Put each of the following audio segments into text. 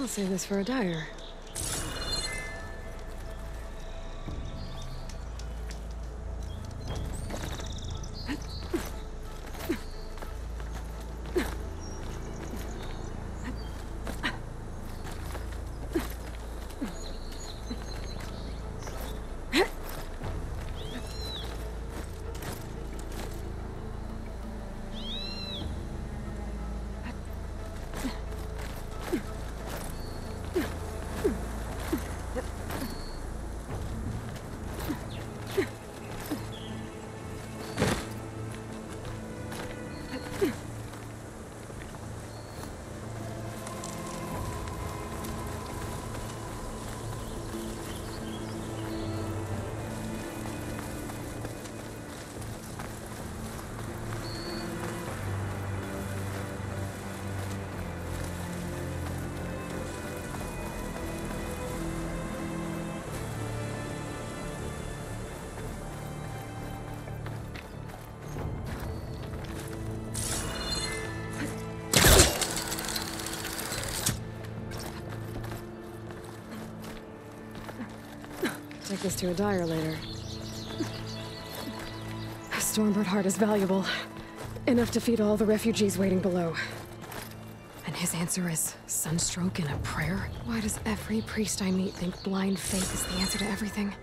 I'll save this for a dyer. Take this to a dyer later. Stormbird heart is valuable. Enough to feed all the refugees waiting below. And his answer is sunstroke and a prayer? Why does every priest I meet think blind faith is the answer to everything?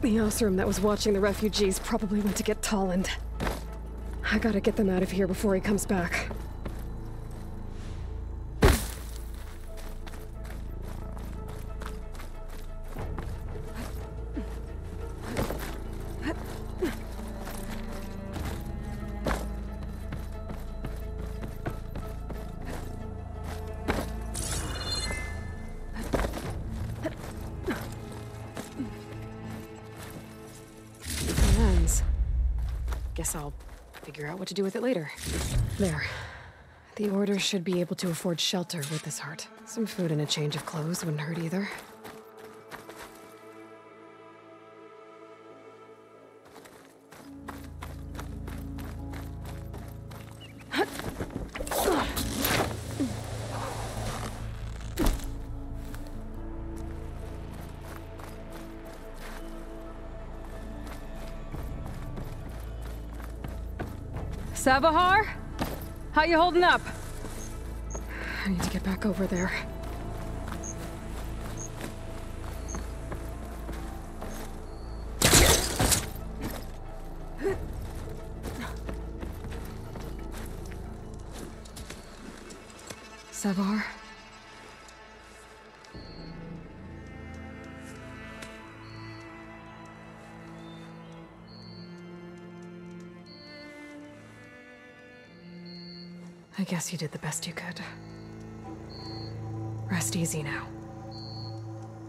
The Oseram that was watching the refugees probably went to get Tolland. I gotta get them out of here before he comes back. Guess I'll figure out what to do with it later. There. The Order should be able to afford shelter with this heart. Some food and a change of clothes wouldn't hurt either. Savahar? How you holding up? I need to get back over there. Savahar? Guess you did the best you could. Rest easy now.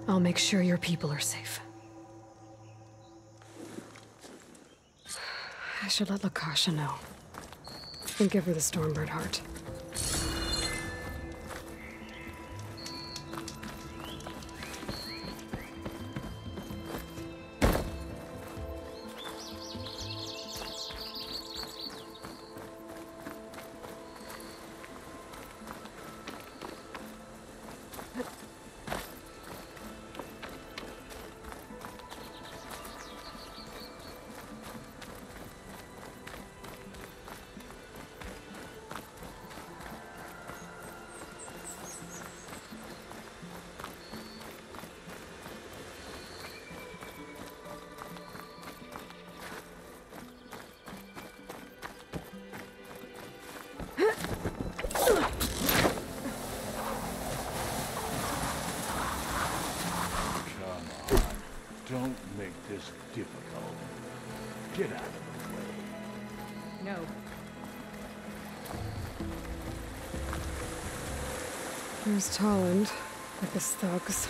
I'll make sure your people are safe. I should let Lakasha know. And give her the Stormbird heart. Don't make this difficult. Get out of the way. No. There's Tolland with his thugs.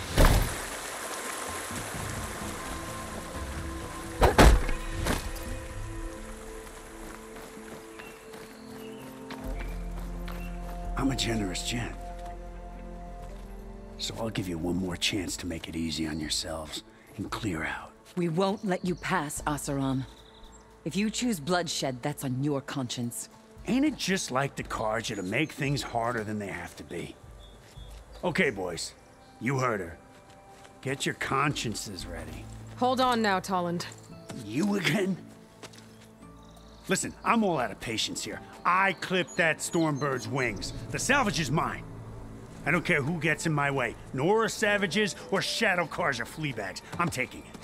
I'm a generous gent. So I'll give you one more chance to make it easy on yourselves and clear out. We won't let you pass, Oseram. If you choose bloodshed, that's on your conscience. Ain't it just like the Carja to make things harder than they have to be? Okay, boys. You heard her. Get your consciences ready. Hold on now, Tolland. You again? Listen, I'm all out of patience here. I clipped that Stormbird's wings. The salvage is mine. I don't care who gets in my way. Nora savages or Shadow Carja or Fleabags. I'm taking it.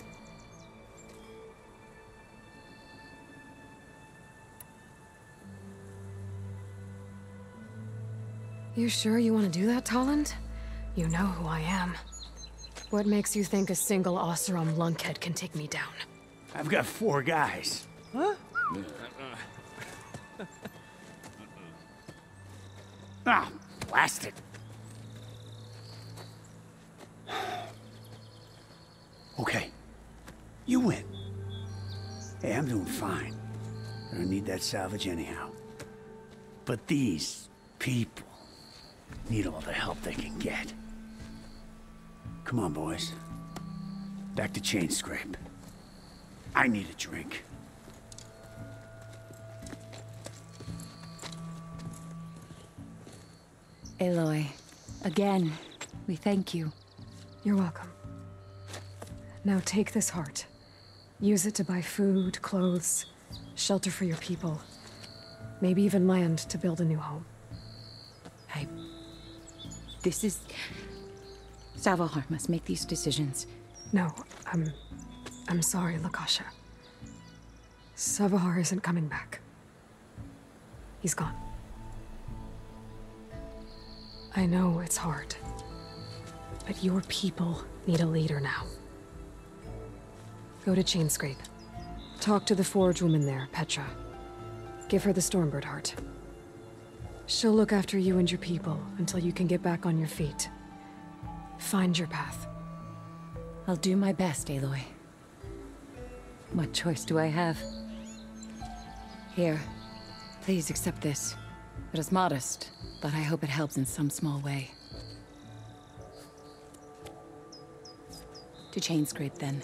You sure you want to do that, Tolland? You know who I am. What makes you think a single Oseram lunkhead can take me down? I've got four guys. Huh? ah, blast it. Okay. You win. Hey, I'm doing fine. I don't need that salvage anyhow. But these people need all the help they can get. Come on, boys. Back to Chainscrape. I need a drink. Aloy, again, we thank you. You're welcome. Now take this heart. Use it to buy food, clothes, shelter for your people. Maybe even land to build a new home. I... This is... Savahar must make these decisions. No, I'm... I'm sorry, Lakasha. Savahar isn't coming back. He's gone. I know it's hard. But your people need a leader now. Go to Chainscrape. Talk to the forge woman there, Petra. Give her the Stormbird heart. She'll look after you and your people until you can get back on your feet. Find your path. I'll do my best, Aloy. What choice do I have? Here. Please accept this. It is modest, but I hope it helps in some small way. To Chainscrape, then.